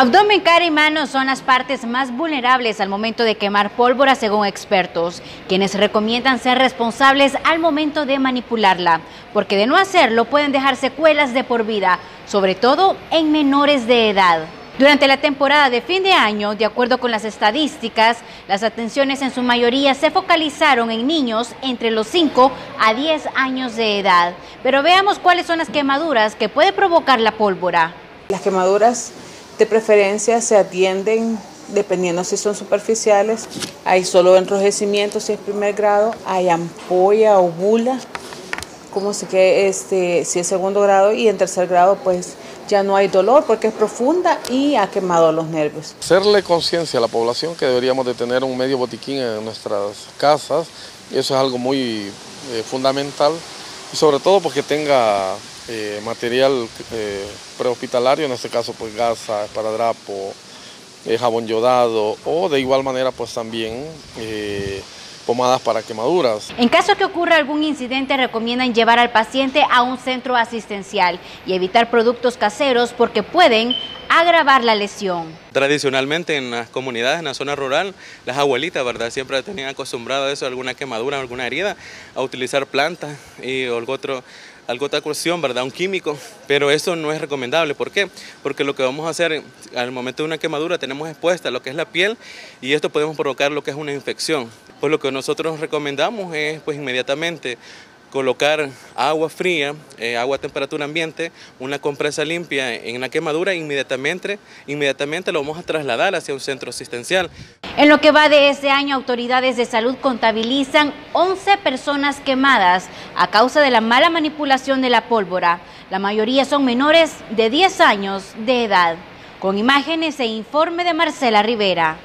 Abdomen, cara y manos son las partes más vulnerables al momento de quemar pólvora según expertos, quienes recomiendan ser responsables al momento de manipularla, porque de no hacerlo pueden dejar secuelas de por vida, sobre todo en menores de edad. Durante la temporada de fin de año, de acuerdo con las estadísticas, las atenciones en su mayoría se focalizaron en niños entre los 5 a 10 años de edad. Pero veamos cuáles son las quemaduras que puede provocar la pólvora. Las quemaduras de preferencia se atienden dependiendo si son superficiales, hay solo enrojecimiento si es primer grado, hay ampolla o bula, como si, que este, si es segundo grado y en tercer grado pues ya no hay dolor porque es profunda y ha quemado los nervios. Hacerle conciencia a la población que deberíamos de tener un medio botiquín en nuestras casas, eso es algo muy eh, fundamental y sobre todo porque tenga eh, material eh, prehospitalario, en este caso pues gasa, esparadrapo, eh, jabón yodado o de igual manera pues también pomadas para quemaduras. En caso que ocurra algún incidente recomiendan llevar al paciente a un centro asistencial y evitar productos caseros porque pueden agravar la lesión. Tradicionalmente en las comunidades, en la zona rural, las abuelitas, ¿verdad? Siempre tenían acostumbrado a eso, alguna quemadura, alguna herida, a utilizar plantas y algo otro algo otra cuestión, ¿verdad? Un químico, pero eso no es recomendable. ¿Por qué? Porque lo que vamos a hacer al momento de una quemadura tenemos expuesta lo que es la piel y esto podemos provocar lo que es una infección. Pues lo que nosotros recomendamos es pues inmediatamente colocar agua fría, eh, agua a temperatura ambiente, una compresa limpia en la quemadura, inmediatamente, inmediatamente lo vamos a trasladar hacia un centro asistencial. En lo que va de este año, autoridades de salud contabilizan 11 personas quemadas a causa de la mala manipulación de la pólvora. La mayoría son menores de 10 años de edad. Con imágenes e informe de Marcela Rivera.